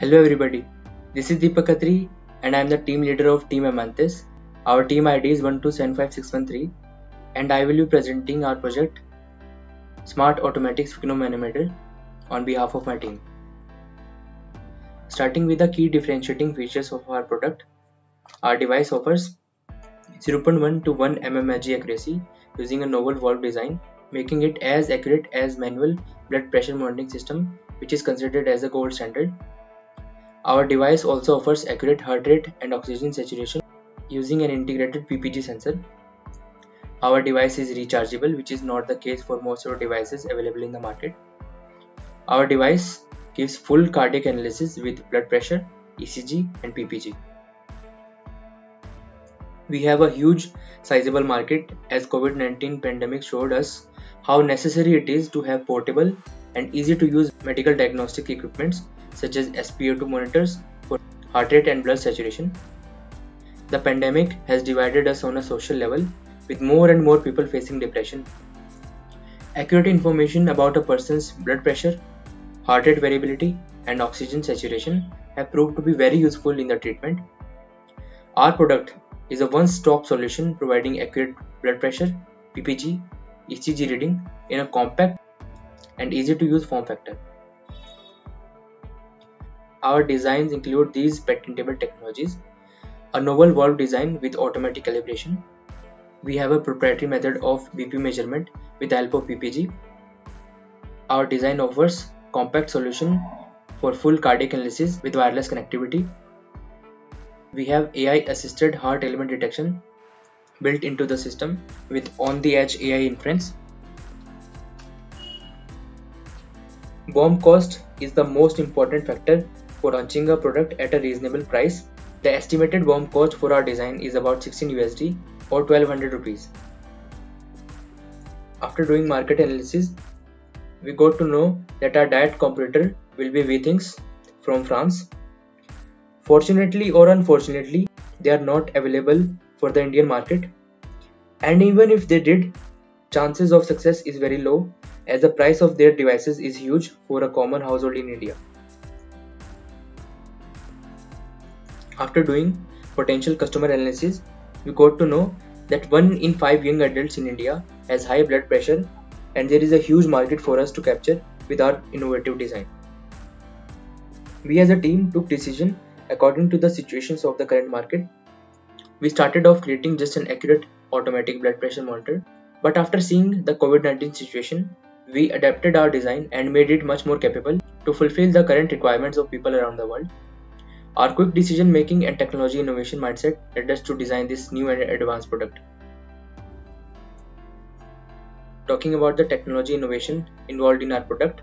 Hello everybody, this is Deepak Khatri and I am the team leader of Team Amanthis. Our team ID is 1275613 and I will be presenting our project Smart Automatic Sphygmomanometer on behalf of my team. Starting with the key differentiating features of our product, our device offers 0.1 to 1 mmHg accuracy using a novel valve design, making it as accurate as manual blood pressure monitoring system which is considered as a gold standard. Our device also offers accurate heart rate and oxygen saturation using an integrated PPG sensor. Our device is rechargeable which is not the case for most of our devices available in the market. Our device gives full cardiac analysis with blood pressure, ECG and PPG. We have a huge sizable market as COVID-19 pandemic showed us how necessary it is to have portable and easy to use medical diagnostic equipments such as SpO2 monitors for heart rate and blood saturation. The pandemic has divided us on a social level with more and more people facing depression. Accurate information about a person's blood pressure, heart rate variability and oxygen saturation have proved to be very useful in the treatment. Our product is a one-stop solution providing accurate blood pressure, PPG, ECG reading in a compact and easy to use form factor. Our designs include these patentable technologies, a novel valve design with automatic calibration. We have a proprietary method of BP measurement with the help of PPG. Our design offers compact solution for full cardiac analysis with wireless connectivity we have AI assisted heart ailment detection built into the system with on the edge AI inference. BOM cost is the most important factor for launching a product at a reasonable price. The estimated BOM cost for our design is about 16 USD or 1200 rupees. After doing market analysis, we got to know that our direct competitor will be Withings from France Fortunately or unfortunately, they are not available for the Indian market. And even if they did, chances of success is very low as the price of their devices is huge for a common household in India. After doing potential customer analysis, we got to know that 1 in 5 young adults in India has high blood pressure and there is a huge market for us to capture with our innovative design. We as a team took decision according to the situations of the current market. We started off creating just an accurate automatic blood pressure monitor, but after seeing the COVID-19 situation, we adapted our design and made it much more capable to fulfill the current requirements of people around the world. Our quick decision making and technology innovation mindset led us to design this new and advanced product. Talking about the technology innovation involved in our product,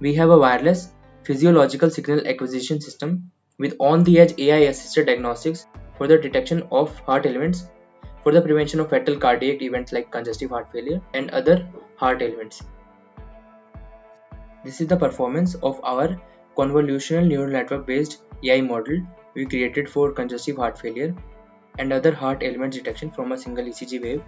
we have a wireless physiological signal acquisition system with on-the-edge AI-assisted diagnostics for the detection of heart ailments for the prevention of fatal cardiac events like congestive heart failure and other heart ailments. This is the performance of our convolutional neural network based AI model we created for congestive heart failure and other heart ailments detection from a single ECG wave.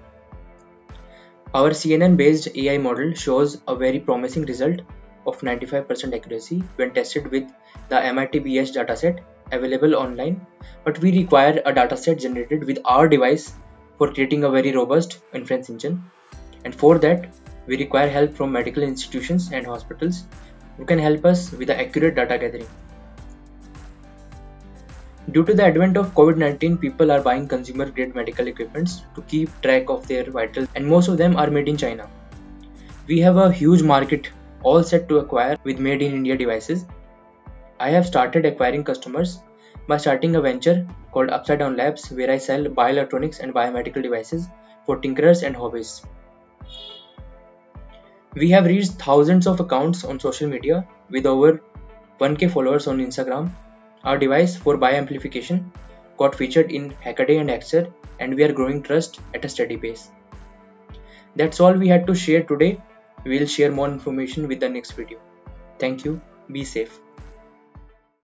Our CNN based AI model shows a very promising result of 95% accuracy when tested with the MIT BH dataset available online, but we require a dataset generated with our device for creating a very robust inference engine. And for that, we require help from medical institutions and hospitals who can help us with the accurate data gathering. Due to the advent of COVID-19, people are buying consumer grade medical equipments to keep track of their vitals and most of them are made in China. We have a huge market all set to acquire with made in India devices. I have started acquiring customers by starting a venture called Upside Down Labs where I sell bioelectronics and biomedical devices for tinkerers and hobbyists. We have reached thousands of accounts on social media with over 1k followers on Instagram. Our device for bioamplification got featured in Hackaday and Hackster and we are growing trust at a steady pace. That's all we had to share today. We'll share more information with the next video. Thank you. Be safe.